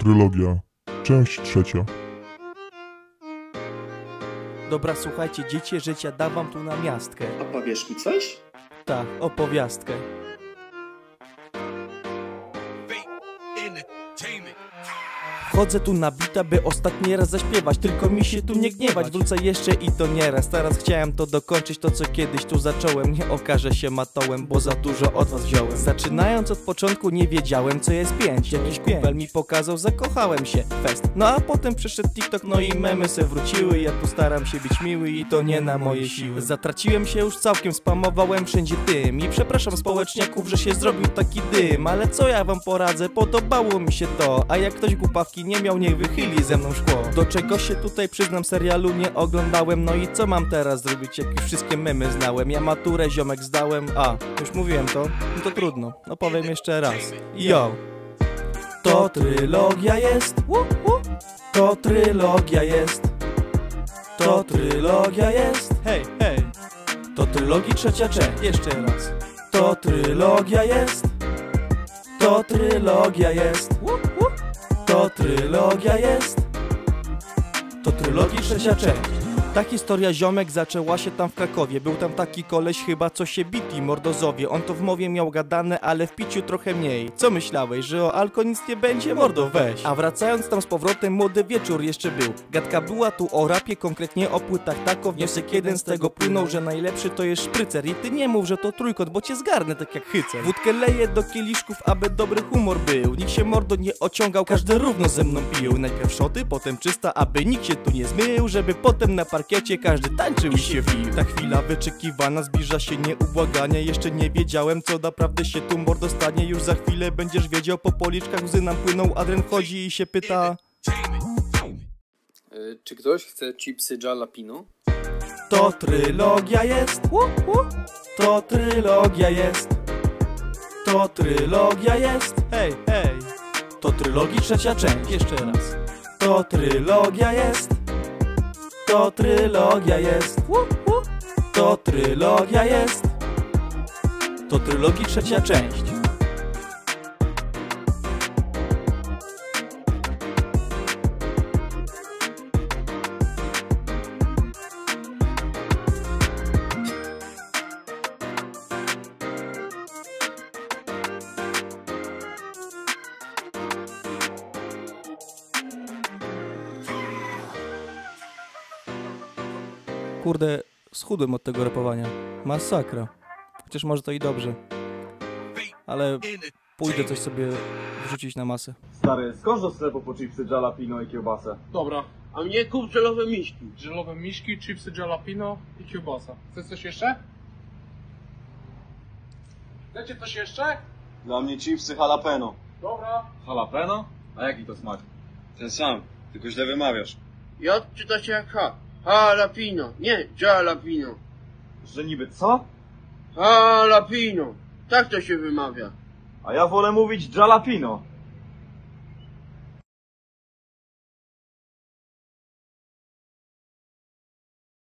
Trylogia. Część trzecia. Dobra, słuchajcie, dziecię życia, dam wam tu na miastkę. Opowiesz mi coś? Ta, opowiastkę. Chodzę tu na bita, by ostatni raz zaśpiewać Tylko mi się tu nie gniewać, wrócę jeszcze i to nieraz Teraz chciałem to dokończyć, to co kiedyś tu zacząłem. Nie okażę się matołem, bo za dużo od was wziąłem. Zaczynając od początku nie wiedziałem co jest pięć. Jakiś kumpel mi pokazał, zakochałem się, fest. No a potem przyszedł TikTok, no i memy se wróciły. Ja tu staram się być miły i to nie na moje siły. Zatraciłem się już całkiem, spamowałem wszędzie tym I przepraszam społeczniaków, że się zrobił taki dym. Ale co ja wam poradzę, podobało mi się to A jak ktoś głupawki nie miał, niech wychyli ze mną szkło. Do czego się tutaj przyznam, serialu nie oglądałem. No i co mam teraz zrobić, jak już wszystkie memy znałem? Ja maturę ziomek zdałem, a, już mówiłem to? No to trudno, no powiem jeszcze raz. Yo! To trylogia jest, to trylogia jest. To trylogia jest, hej, hej. To trylogii trzecia część, jeszcze raz. To trylogia jest To trylogia jest. To trylogia jest To trylogii trzecia część ta historia ziomek zaczęła się tam w Krakowie. Był tam taki koleś chyba co się biti mordozowie. On to w mowie miał gadane, ale w piciu trochę mniej. Co myślałeś, że o alko nic nie będzie? Mordo weź. A wracając tam z powrotem młody wieczór jeszcze był. Gadka była tu o rapie, konkretnie o płytach. Tako Wniosek jeden z tego płynął, że najlepszy to jest szprycer. I ty nie mów, że to trójkąt, bo cię zgarnę tak jak hycer. Wódkę leję do kieliszków, aby dobry humor był. Nikt się mordo nie ociągał, każdy równo ze mną pił. Najpierw szoty, potem czysta, aby nikt się tu nie zmył Żeby potem na parkiecie każdy tańczył i się wił Ta chwila wyczekiwana zbliża się nieubłaganie. Jeszcze nie wiedziałem co naprawdę się tu mordo stanie Już za chwilę będziesz wiedział po policzkach łzy nam płyną Adren wchodzi i się pyta. Y, Czy ktoś chce chipsy jalapino? To trylogia jest. To trylogia jest. To trylogia jest. Hej, hej. To trylogii trzecia część. Jeszcze raz. To trylogia jest To trylogia jest. To trylogia jest To trylogii trzecia część Kurde, schudłem od tego rapowania. Masakra. Chociaż może to i dobrze. Ale pójdę coś sobie wrzucić na masę. Stary, skocz do sklepu po chipsy jalapino i kiełbasę. Dobra. A mnie kup żelowe miśki. Żelowe miśki, chipsy jalapino i kiełbasa. Chcesz coś jeszcze? Chcecie coś jeszcze? Dla mnie chipsy jalapeno. Dobra. Jalapeno? A jaki to smak? Ten sam, tylko źle wymawiasz. J czyta się jak H. Jalapino. Nie, jalapino. Że niby co? Jalapino. Tak to się wymawia. A ja wolę mówić jalapino.